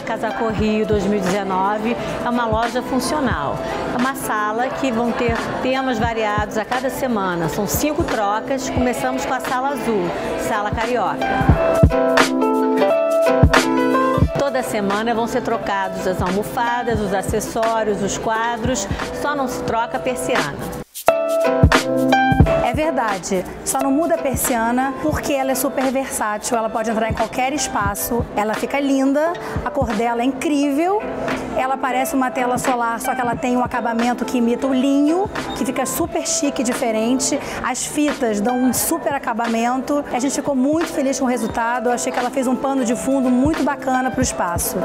Casa Rio 2019 é uma loja funcional. É uma sala que vão ter temas variados a cada semana. São cinco trocas. Começamos com a sala azul, sala carioca. Toda semana vão ser trocados as almofadas, os acessórios, os quadros, só não se troca a persiana. Só não muda a persiana porque ela é super versátil, ela pode entrar em qualquer espaço, ela fica linda, a cor dela é incrível, ela parece uma tela solar, só que ela tem um acabamento que imita o linho, que fica super chique e diferente, as fitas dão um super acabamento, a gente ficou muito feliz com o resultado, eu achei que ela fez um pano de fundo muito bacana para o espaço.